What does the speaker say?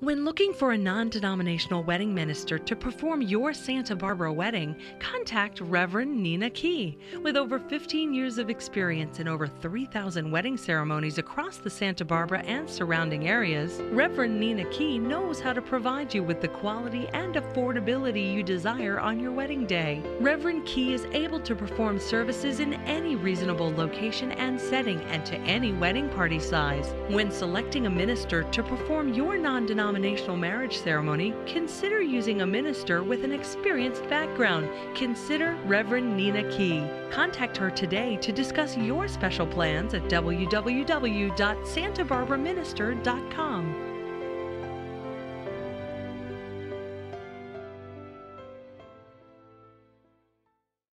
When looking for a non denominational wedding minister to perform your Santa Barbara wedding, contact Reverend Nina Key. With over 15 years of experience in over 3,000 wedding ceremonies across the Santa Barbara and surrounding areas, Reverend Nina Key knows how to provide you with the quality and affordability you desire on your wedding day. Reverend Key is able to perform services in any reasonable location and setting and to any wedding party size. When selecting a minister to perform your non denominational denominational marriage ceremony, consider using a minister with an experienced background. Consider Reverend Nina Key. Contact her today to discuss your special plans at www.santabarbaraminister.com.